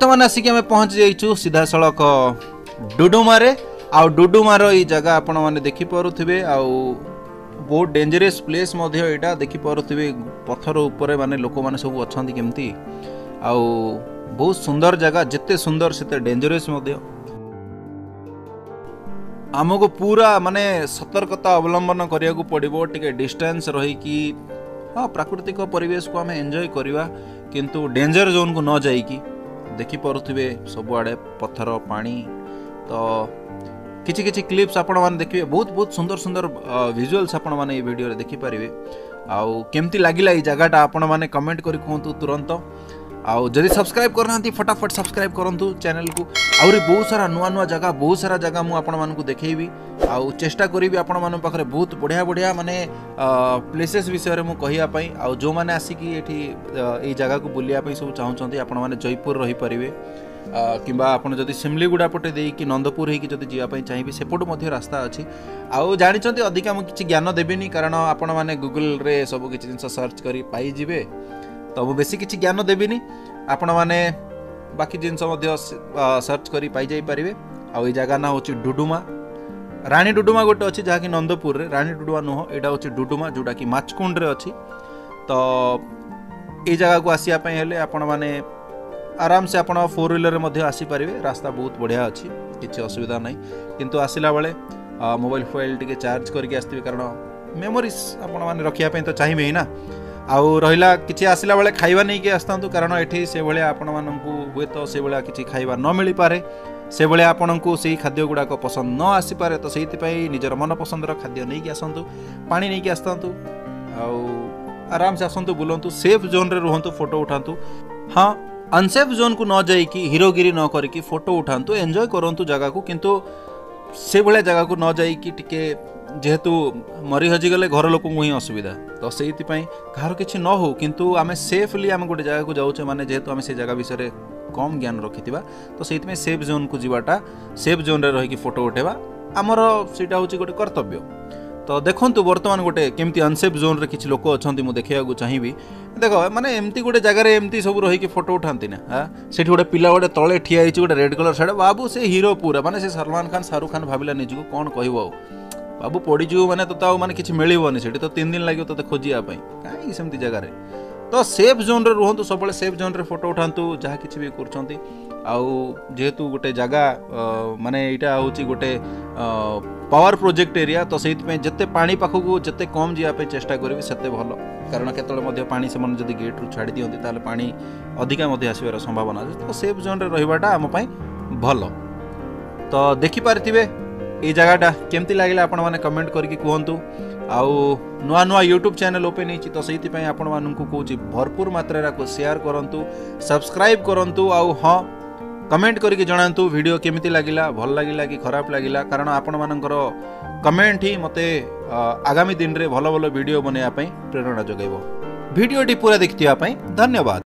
ବର୍ତ୍ତମାନ ଆସିକି ଆମେ ପହଞ୍ଚି ଯାଇଛୁ ସିଧାସଳଖ ଡୁଡ଼ୁମାରେ ଆଉ ଡୁଡ଼ୁମାର ଏଇ ଜାଗା ଆପଣମାନେ ଦେଖିପାରୁଥିବେ ଆଉ ବହୁତ ଡେଞ୍ଜରିୟସ୍ ପ୍ଲେସ୍ ମଧ୍ୟ ଏଇଟା ଦେଖିପାରୁଥିବେ ପଥର ଉପରେ ମାନେ ଲୋକମାନେ ସବୁ ଅଛନ୍ତି କେମିତି ଆଉ ବହୁତ ସୁନ୍ଦର ଜାଗା ଯେତେ ସୁନ୍ଦର ସେତେ ଡେଞ୍ଜରିୟସ୍ ମଧ୍ୟ ଆମକୁ ପୁରା ମାନେ ସତର୍କତା ଅବଲମ୍ବନ କରିବାକୁ ପଡ଼ିବ ଟିକେ ଡିଷ୍ଟାନ୍ସ ରହିକି ହଁ ପ୍ରାକୃତିକ ପରିବେଶକୁ ଆମେ ଏନ୍ଜୟ କରିବା କିନ୍ତୁ ଡେଞ୍ଜର ଜୋନ୍କୁ ନ ଯାଇକି देखिपे सबुआड़े पथर पा तो किसी किसी क्लीप्स आपखे बहुत बहुत सुंदर सुंदर भिजुआल्स आपड़ो देखिपर आउ कमी लगला ये जगटा आपण कमेंट कर तुरंत आदि सब्सक्राइब करना फटाफट सब्सक्राइब करूँ चैनल को आहरी बहुत सारा नुआ नुआ जगह बहुत सारा जगह मुझे देखी आ चेस्टा करी आपण मान बहुत बढ़िया बढ़िया मानने प्लेसेस विषय में कहवाई आ जो मैंने आसिक ये जगह को बुलाई सब चाहते आप जयपुर रहीपर कि ଆପଣ ଯଦି ଶିମଲିଗୁଡ଼ା ପଟେ ଦେଇକି ନନ୍ଦପୁର ହେଇକି ଯଦି ଯିବା ପାଇଁ ଚାହିଁବେ ସେପଟୁ ମଧ୍ୟ ରାସ୍ତା ଅଛି ଆଉ ଜାଣିଛନ୍ତି ଅଧିକା ମୁଁ କିଛି ଜ୍ଞାନ ଦେବିନି କାରଣ ଆପଣମାନେ ତ ମୁଁ ବେଶୀ କିଛି ଜ୍ଞାନ ଦେବିନି ଆପଣମାନେ ବାକି ଜିନିଷ ମଧ୍ୟ ସର୍ଚ୍ଚ କରି ପାଇଯାଇପାରିବେ ଆଉ ଏଇ ଜାଗା ନାଁ ହେଉଛି ଡୁଡୁମା ରାଣୀ ଡୁଡୁମା ଗୋଟେ ଅଛି ଯାହାକି ନନ୍ଦପୁରରେ ରାଣୀ ଡୁଡୁମା ନୁହଁ ଏଇଟା ହେଉଛି ଡୁଡୁମା ଯେଉଁଟାକି ମାଛକୁଣ୍ଡରେ ଅଛି ତ ଏଇ ଜାଗାକୁ ଆସିବା ପାଇଁ ହେଲେ ଆପଣମାନେ ଆରାମସେ ଆପଣ ଫୋର୍ ହ୍ୱିଲର୍ରେ ମଧ୍ୟ ଆସିପାରିବେ ରାସ୍ତା ବହୁତ ବଢ଼ିଆ ଅଛି କିଛି ଅସୁବିଧା ନାହିଁ କିନ୍ତୁ ଆସିଲା ବେଳେ ମୋବାଇଲ୍ ଫୋବାଇଲ୍ ଟିକେ ଚାର୍ଜ କରିକି ଆସିଥିବେ କାରଣ ମେମୋରିଜ୍ ଆପଣମାନେ ରଖିବା ପାଇଁ ତ ଚାହିଁବେ ହିଁ ନା ଆଉ ରହିଲା କିଛି ଆସିଲା ବେଳେ ଖାଇବା ନେଇକି ଆସିଥାନ୍ତୁ କାରଣ ଏଠି ସେଭଳିଆ ଆପଣମାନଙ୍କୁ ହୁଏତ ସେଭଳିଆ କିଛି ଖାଇବା ନ ମିଳିପାରେ ସେଭଳିଆ ଆପଣଙ୍କୁ ସେହି ଖାଦ୍ୟ ଗୁଡ଼ାକ ପସନ୍ଦ ନ ଆସିପାରେ ତ ସେଇଥିପାଇଁ ନିଜର ମନପସନ୍ଦର ଖାଦ୍ୟ ନେଇକି ଆସନ୍ତୁ ପାଣି ନେଇକି ଆସିଥାନ୍ତୁ ଆଉ ଆରାମସେ ଆସନ୍ତୁ ବୁଲନ୍ତୁ ସେଫ୍ ଜୋନ୍ରେ ରୁହନ୍ତୁ ଫଟୋ ଉଠାନ୍ତୁ ହଁ ଅନସେଫ୍ ଜୋନ୍କୁ ନ ଯାଇକି ହିରୋଗିରି ନ କରିକି ଫଟୋ ଉଠାନ୍ତୁ ଏନ୍ଜୟ କରନ୍ତୁ ଜାଗାକୁ କିନ୍ତୁ ସେଭଳିଆ ଜାଗାକୁ ନ ଯାଇକି ଟିକେ ଯେହେତୁ ମରିହଜିଗଲେ ଘର ଲୋକଙ୍କୁ ହିଁ ଅସୁବିଧା ତ ସେଇଥିପାଇଁ କାହାର କିଛି ନ ହେଉ କିନ୍ତୁ ଆମେ ସେଫ୍ଲି ଆମେ ଗୋଟେ ଜାଗାକୁ ଯାଉଛେ ମାନେ ଯେହେତୁ ଆମେ ସେ ଜାଗା ବିଷୟରେ କମ୍ ଜ୍ଞାନ ରଖିଥିବା ତ ସେଇଥିପାଇଁ ସେଫ୍ ଜୋନ୍କୁ ଯିବାଟା ସେଫ୍ ଜୋନ୍ରେ ରହିକି ଫଟୋ ଉଠାଇବା ଆମର ସେଇଟା ହେଉଛି ଗୋଟେ କର୍ତ୍ତବ୍ୟ ତ ଦେଖନ୍ତୁ ବର୍ତ୍ତମାନ ଗୋଟେ କେମିତି ଅନସେଫ୍ ଜୋନ୍ରେ କିଛି ଲୋକ ଅଛନ୍ତି ମୁଁ ଦେଖିବାକୁ ଚାହିଁବି ଦେଖ ମାନେ ଏମିତି ଗୋଟେ ଜାଗାରେ ଏମିତି ସବୁ ରହିକି ଫଟୋ ଉଠାନ୍ତି ନା ସେଠି ଗୋଟେ ପିଲା ଗୋଟେ ତଳେ ଠିଆ ହେଇଛି ଗୋଟେ ରେଡ୍ କଲର୍ ଶାଢ଼ୀ ବାବୁ ସେ ହିରୋ ପୁରା ମାନେ ସେ ସଲମାନ ଖାନ୍ ଶାହରୁଖ ଖାନ୍ ଭାବିଲା ନିଜକୁ କ'ଣ କହିବ ଆଉ बाबू पड़ीजु मैंने तो मैंने किसी मिलन से तो तीन दिन लगे तेज खोजापी कहीं जगह तो सेफ जोन रे रुहतु सब सेफ जोन रे फोटो उठातु जहाँ कि भी करेतु गोटे जगह माने यहाँ हूँ गोटे पावर प्रोजेक्ट एरिया तो जत्ते पानी पा को जत्ते कम जीप चेस्टा करी से भल कारण के पानी से गेट रू छाड़ दिखते पा अधिका आसवर संभावना तो सेफ जोन रे रहा आमपाई भल तो देखिपारे এই জায়গাটা কেমতি লাগিଲା ଆପଣମାନେ କମେଣ୍ଟ କରିକି କୁହନ୍ତୁ ଆଉ ନୂଆ ନୂଆ ୟୁଟ୍ୟୁବ୍ ଚ୍ୟାନେଲ୍ ଓପେନ୍ ହେଇଛି ତ ସେଇଥିପାଇଁ ଆପଣମାନଙ୍କୁ କହୁଛି ଭରପୁର ମାତ୍ରାରେ ସେୟାର କରନ୍ତୁ ସବସ୍କ୍ରାଇବ୍ କରନ୍ତୁ ଆଉ ହଁ କମେଣ୍ଟ କରିକି ଜଣାନ୍ତୁ ଭିଡ଼ିଓ କେମିତି ଲାଗିଲା ଭଲ ଲାଗିଲା କି ଖରାପ ଲାଗିଲା କାରଣ ଆପଣମାନଙ୍କର କମେଣ୍ଟ ହିଁ ମୋତେ ଆଗାମୀ ଦିନରେ ଭଲ ଭଲ ଭିଡ଼ିଓ ବନେଇବା ପାଇଁ ପ୍ରେରଣା ଯୋଗାଇବ ଭିଡ଼ିଓଟି ପୁରା ଦେଖିଥିବା ପାଇଁ ଧନ୍ୟବାଦ